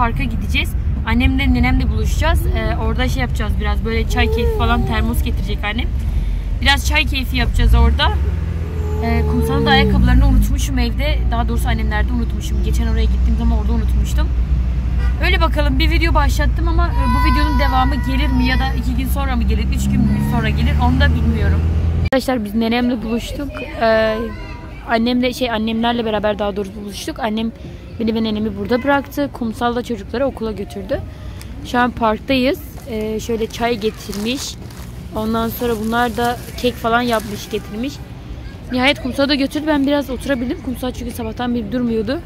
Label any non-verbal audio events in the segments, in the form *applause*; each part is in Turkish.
parka gideceğiz. Annemle nenemle buluşacağız. E, orada şey yapacağız biraz böyle çay keyfi falan termos getirecek annem. Biraz çay keyfi yapacağız orada. E, kumsalın da ayakkabılarını unutmuşum evde. Daha doğrusu annemlerde unutmuşum. Geçen oraya gittiğim zaman orada unutmuştum. Öyle bakalım bir video başlattım ama e, bu videonun devamı gelir mi ya da iki gün sonra mı gelir, üç gün sonra gelir onu da bilmiyorum. Arkadaşlar biz nenemle buluştuk. Ee, annemle şey annemlerle beraber daha doğrusu buluştuk. Annem beni ve nenemi burada bıraktı. Kumsalda çocukları okula götürdü. Şu an parktayız. Ee, şöyle çay getirmiş. Ondan sonra bunlar da kek falan yapmış getirmiş. Nihayet kumsala da götürdü. Ben biraz oturabildim. Kumsal çünkü sabahtan beri durmuyordu.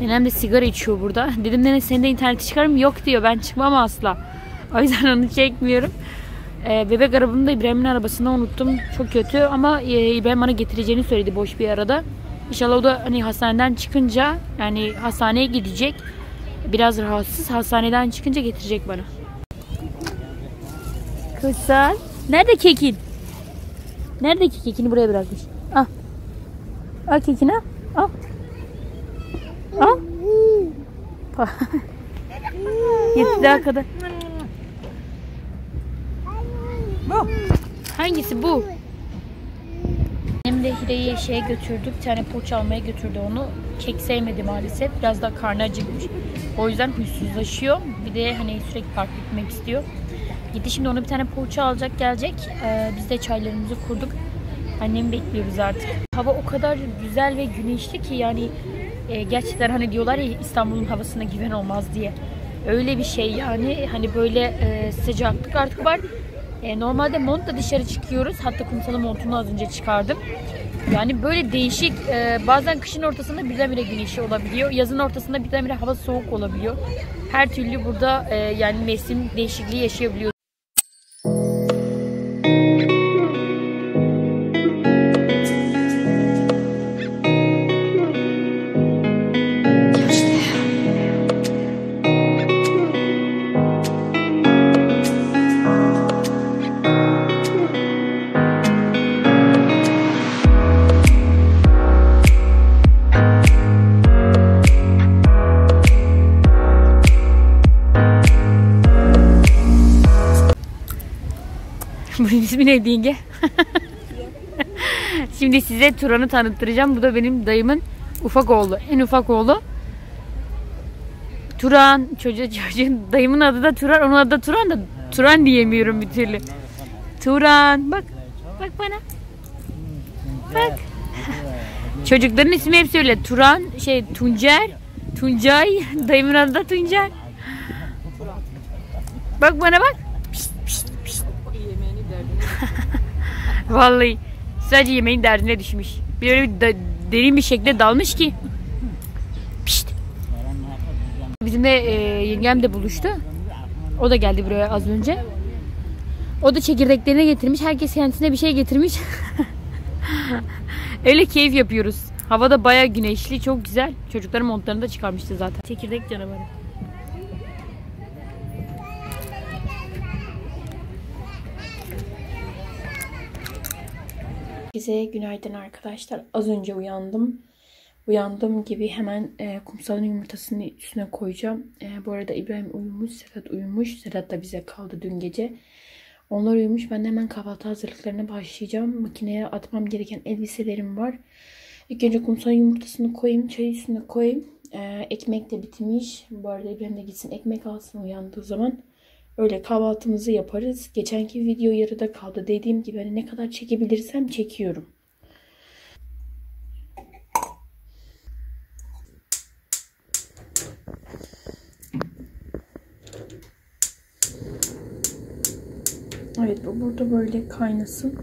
Nenem de sigara içiyor burada. *laughs* Dedim nene sen de internete çıkar mı? Yok diyor. Ben çıkmam asla. *laughs* O yüzden onu çekmiyorum. Ee, bebek arabamı da İbrahim'in arabasında unuttum. Çok kötü ama e, İbrahim bana getireceğini söyledi boş bir arada. İnşallah o da hani hastaneden çıkınca yani hastaneye gidecek. Biraz rahatsız. Hastaneden çıkınca getirecek bana. Kutsal. Nerede kekin? Nerede ki kekini buraya bırakmış? Al. Al kekini al. Al. Al. *laughs* Yetti daha kadar. Bu. Hangisi bu? De Hire'yi şeye götürdük. Bir tane poğaça almaya götürdü onu. Kek sevmedi maalesef. Biraz da karnı acıkmış. O yüzden huysuzlaşıyor. Bir de hani sürekli park gitmek istiyor. Gitti şimdi ona bir tane poğaça alacak gelecek. Ee, biz de çaylarımızı kurduk. Annemi bekliyoruz artık. Hava o kadar güzel ve güneşli ki yani e, gerçekten hani diyorlar ya İstanbul'un havasına güven olmaz diye. Öyle bir şey yani hani böyle e, sıcaklık artık var. E, normalde montla dışarı çıkıyoruz. Hatta kumsalın montunu az önce çıkardım. Yani böyle değişik e, bazen kışın ortasında birdenbire güneşi olabiliyor. Yazın ortasında birdenbire hava soğuk olabiliyor. Her türlü burada e, yani mevsim değişikliği yaşayabiliyoruz. İsmi neydi yenge? *laughs* Şimdi size Turan'ı tanıttıracağım. Bu da benim dayımın ufak oğlu. En ufak oğlu. Turan. Çocuğu, çocuğun dayımın adı da Turan. Onun adı da Turan da Turan diyemiyorum bir türlü. Turan. Bak. Bak bana. Bak. *laughs* Çocukların ismi hepsi öyle. Turan, şey Tuncer, Tuncay. *laughs* Dayımın adı da Tuncer. Bak bana bak. *laughs* Vallahi sadece yemeğin derdine düşmüş. Bir öyle bir da- derin bir şekilde dalmış ki. Pişt. Bizimle e, yengem de buluştu. O da geldi buraya az önce. O da çekirdeklerini getirmiş. Herkes kendisine bir şey getirmiş. *laughs* öyle keyif yapıyoruz. Hava da baya güneşli, çok güzel. Çocukların montlarını da çıkarmıştı zaten. Çekirdek canavarı. Herkese günaydın arkadaşlar. Az önce uyandım. Uyandığım gibi hemen e, kumsalın yumurtasını üstüne koyacağım. E, bu arada İbrahim uyumuş, Sedat uyumuş. Sedat da bize kaldı dün gece. Onlar uyumuş. Ben de hemen kahvaltı hazırlıklarına başlayacağım. Makineye atmam gereken elbiselerim var. İlk önce kumsalın yumurtasını koyayım. Çayı üstüne koyayım. E, ekmek de bitmiş. Bu arada İbrahim de gitsin ekmek alsın uyandığı zaman. Öyle kahvaltımızı yaparız. Geçenki video yarıda kaldı. Dediğim gibi hani ne kadar çekebilirsem çekiyorum. Evet bu burada böyle kaynasın.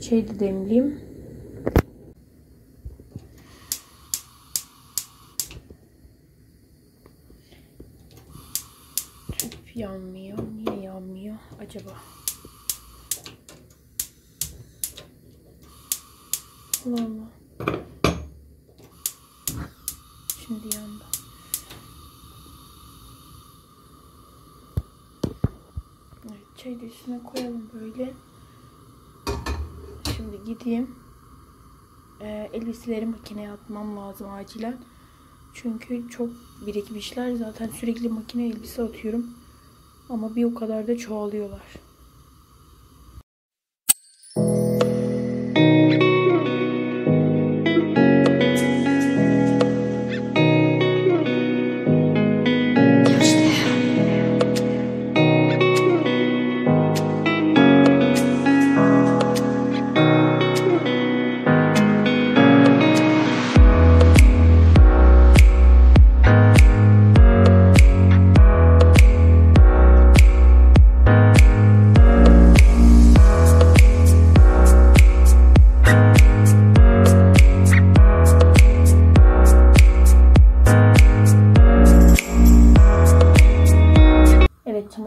Şey de demleyeyim. Acaba? Allah. Şimdi yandı. Evet, çayı da koyalım böyle. Şimdi gideyim. Ee, elbiseleri makineye atmam lazım acilen. Çünkü çok birikmişler. Zaten sürekli makine elbise atıyorum. Ama bir o kadar da çoğalıyorlar.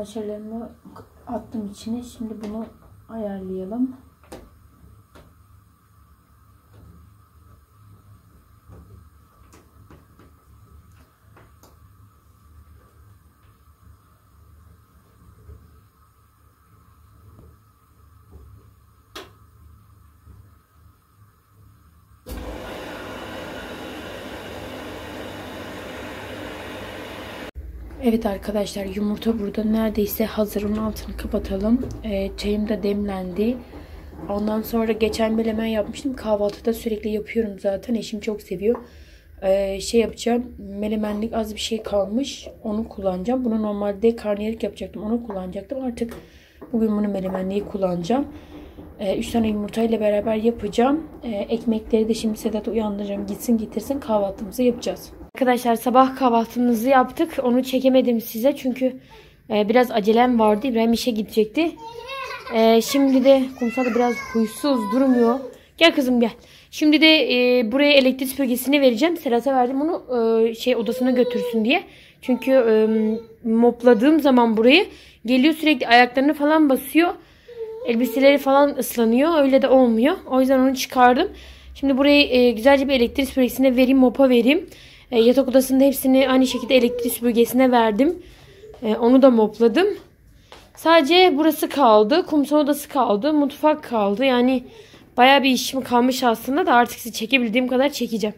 Çamaşırlarımı attım içine. Şimdi bunu ayarlayalım. Evet arkadaşlar yumurta burada neredeyse hazır. Onun altını kapatalım. Ee, çayım da demlendi. Ondan sonra geçen melemen yapmıştım. Kahvaltıda sürekli yapıyorum zaten. Eşim çok seviyor. Ee, şey yapacağım. Melemenlik az bir şey kalmış. Onu kullanacağım. Bunu normalde karnıyarık yapacaktım. Onu kullanacaktım. Artık bugün bunu melemenliği kullanacağım. 3 tane yumurtayla beraber yapacağım. Ee, ekmekleri de şimdi Sedat'ı uyandıracağım. Gitsin getirsin kahvaltımızı yapacağız. Arkadaşlar sabah kahvaltımızı yaptık. Onu çekemedim size çünkü e, biraz acelem vardı. İbrahim işe gidecekti. E, şimdi de kumsal biraz huysuz durmuyor. Gel kızım gel. Şimdi de e, buraya elektrik süpürgesini vereceğim. Serhat'a verdim onu e, şey odasına götürsün diye. Çünkü e, mopladığım zaman burayı geliyor sürekli ayaklarını falan basıyor. Elbiseleri falan ıslanıyor. Öyle de olmuyor. O yüzden onu çıkardım. Şimdi burayı e, güzelce bir elektrik süpürgesine vereyim, mopa vereyim. E, yatak odasında hepsini aynı şekilde elektrik süpürgesine verdim. E, onu da mopladım. Sadece burası kaldı. Kumsal odası kaldı. Mutfak kaldı. Yani baya bir işim kalmış aslında da artık sizi çekebildiğim kadar çekeceğim.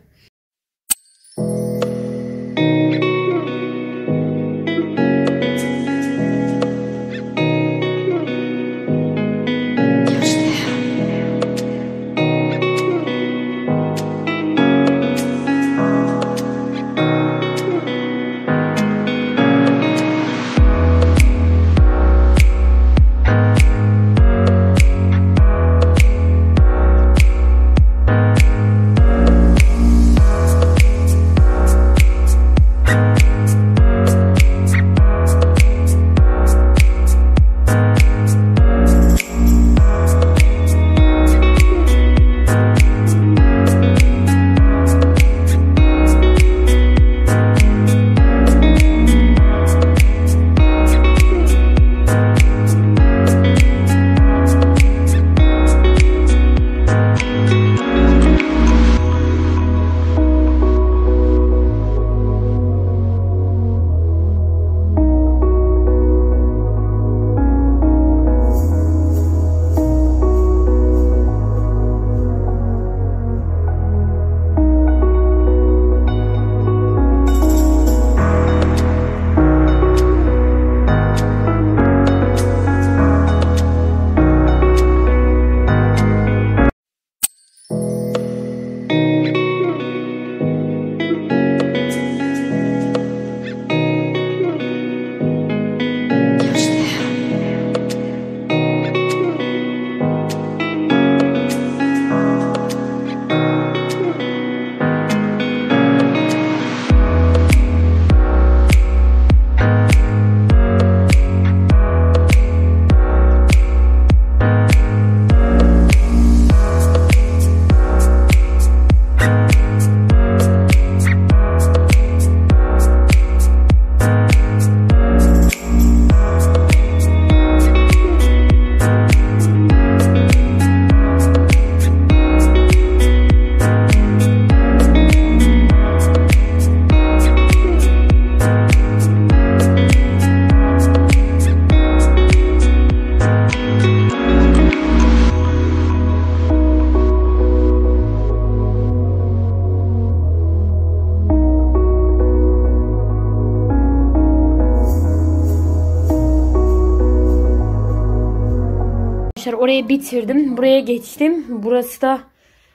Burayı bitirdim. Buraya geçtim. Burası da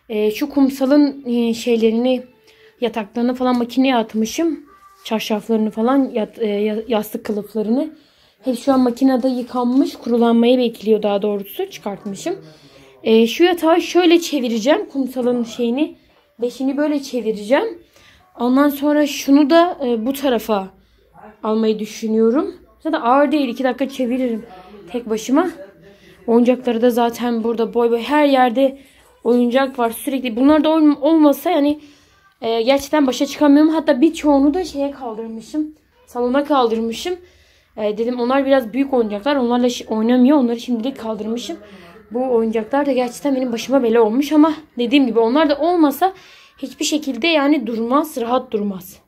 e, şu kumsalın e, şeylerini yataklarını falan makineye atmışım. Çarşaflarını falan yat, e, yastık kılıflarını. Hep şu an makinede yıkanmış. Kurulanmayı bekliyor daha doğrusu. Çıkartmışım. E, şu yatağı şöyle çevireceğim. Kumsalın şeyini. Beşini böyle çevireceğim. Ondan sonra şunu da e, bu tarafa almayı düşünüyorum. Zaten ağır değil. 2 dakika çeviririm tek başıma. Oyuncakları da zaten burada boy boy her yerde oyuncak var sürekli. Bunlar da olmasa yani e, gerçekten başa çıkamıyorum. Hatta birçoğunu da şeye kaldırmışım. Salona kaldırmışım. E, dedim onlar biraz büyük oyuncaklar. Onlarla oynamıyor. Onları şimdilik kaldırmışım. Bu oyuncaklar da gerçekten benim başıma bela olmuş ama dediğim gibi onlar da olmasa hiçbir şekilde yani durmaz, rahat durmaz.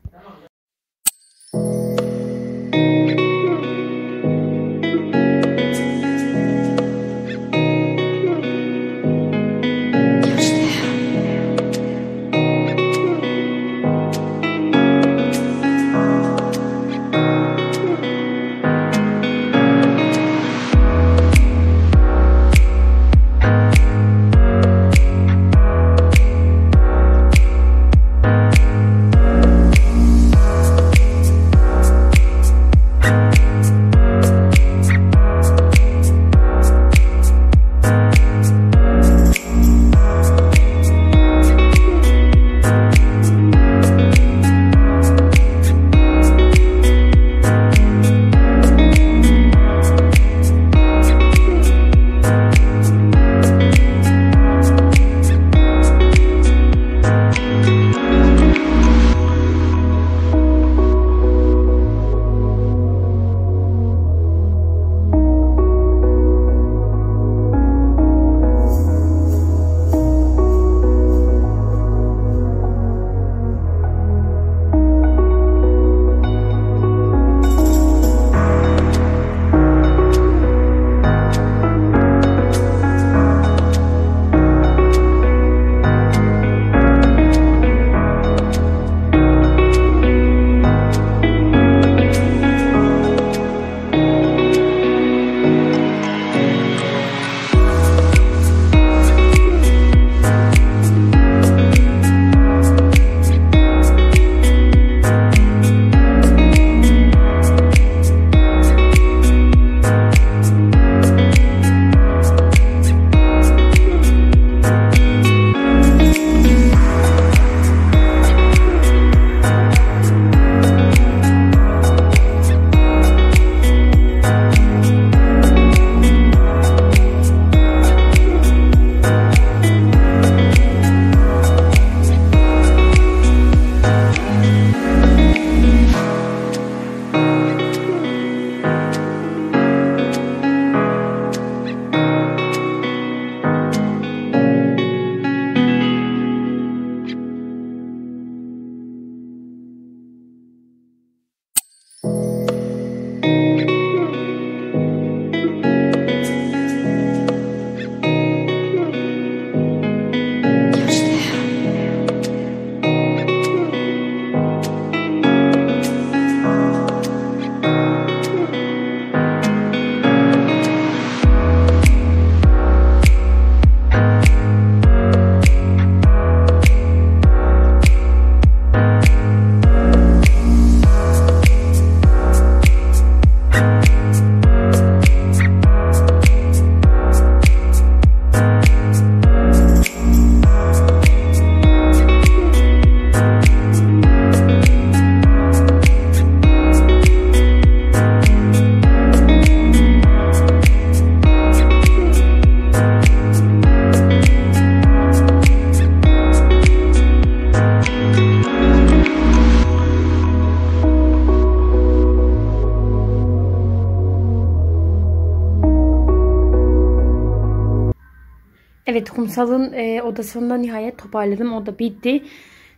Evet kumsalın e, odasında nihayet toparladım. O da bitti.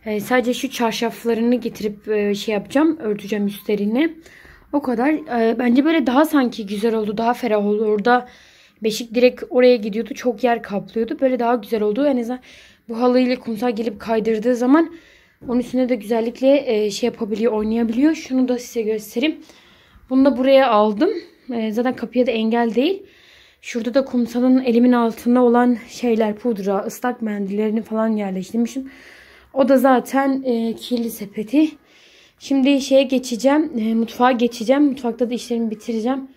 E, sadece şu çarşaflarını getirip e, şey yapacağım. Örteceğim üstlerini. O kadar. E, bence böyle daha sanki güzel oldu. Daha ferah oldu. Orada beşik direkt oraya gidiyordu. Çok yer kaplıyordu. Böyle daha güzel oldu. En azından bu halıyla kumsal gelip kaydırdığı zaman onun üstüne de güzellikle e, şey yapabiliyor, oynayabiliyor. Şunu da size göstereyim. Bunu da buraya aldım. E, zaten kapıya da engel değil. Şurada da kumsalın elimin altında olan şeyler pudra, ıslak mendillerini falan yerleştirmişim. O da zaten e, kirli sepeti. Şimdi şeye geçeceğim. E, mutfağa geçeceğim. Mutfakta da işlerimi bitireceğim.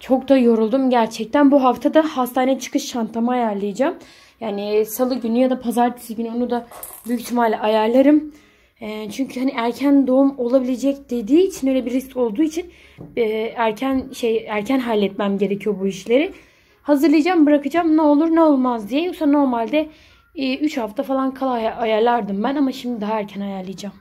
Çok da yoruldum gerçekten. Bu hafta da hastane çıkış çantamı ayarlayacağım. Yani salı günü ya da pazartesi günü onu da büyük ihtimalle ayarlarım. E, çünkü hani erken doğum olabilecek dediği için öyle bir risk olduğu için e, erken şey erken halletmem gerekiyor bu işleri. Hazırlayacağım, bırakacağım. Ne olur ne olmaz diye. Yoksa normalde 3 hafta falan kala ayarlardım ben ama şimdi daha erken ayarlayacağım.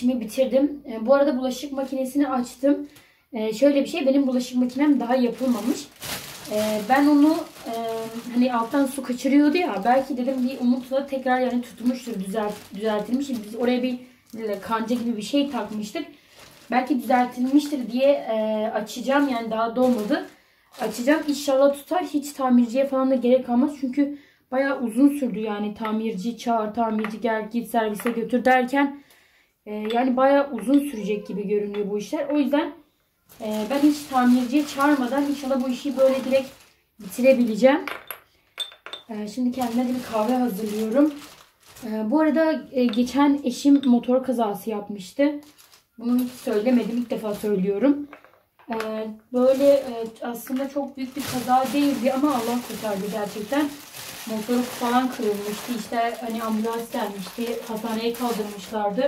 İşimi bitirdim. E, bu arada bulaşık makinesini açtım. E, şöyle bir şey benim bulaşık makinem daha yapılmamış. E, ben onu e, hani alttan su kaçırıyordu ya belki dedim bir umutla tekrar yani tutmuştur düzelt, düzeltilmiş. Biz oraya bir kanca gibi bir şey takmıştık. Belki düzeltilmiştir diye e, açacağım yani daha dolmadı. Açacağım inşallah tutar hiç tamirciye falan da gerek kalmaz çünkü Bayağı uzun sürdü yani tamirci çağır, tamirci gel git servise götür derken e, yani bayağı uzun sürecek gibi görünüyor bu işler. O yüzden e, ben hiç tamirciye çağırmadan inşallah bu işi böyle direkt bitirebileceğim. E, şimdi kendime de bir kahve hazırlıyorum. E, bu arada e, geçen eşim motor kazası yapmıştı. Bunu hiç söylemedim. ilk defa söylüyorum. E, böyle e, aslında çok büyük bir kaza değildi ama Allah kurtardı gerçekten motoru falan kırılmıştı. İşte hani ambulans gelmişti. Hastaneye kaldırmışlardı.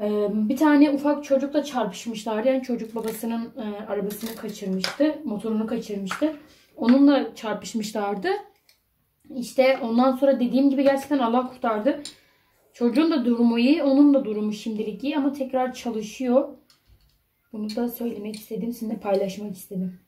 Ee, bir tane ufak çocukla çarpışmışlardı. Yani çocuk babasının e, arabasını kaçırmıştı. Motorunu kaçırmıştı. Onunla çarpışmışlardı. İşte ondan sonra dediğim gibi gerçekten Allah kurtardı. Çocuğun da durumu iyi. Onun da durumu şimdilik iyi ama tekrar çalışıyor. Bunu da söylemek istedim. Sizinle paylaşmak istedim.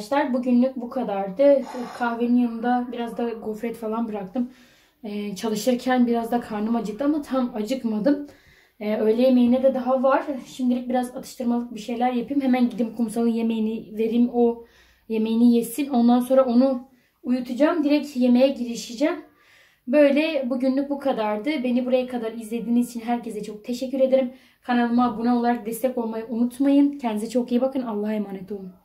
Arkadaşlar. Bugünlük bu kadardı. Kahvenin yanında biraz da gofret falan bıraktım. Ee, çalışırken biraz da karnım acıktı ama tam acıkmadım. Ee, öğle yemeğine de daha var. Şimdilik biraz atıştırmalık bir şeyler yapayım. Hemen gidip kumsalın yemeğini vereyim. O yemeğini yesin. Ondan sonra onu uyutacağım. Direkt yemeğe girişeceğim. Böyle bugünlük bu kadardı. Beni buraya kadar izlediğiniz için herkese çok teşekkür ederim. Kanalıma abone olarak destek olmayı unutmayın. Kendinize çok iyi bakın. Allah'a emanet olun.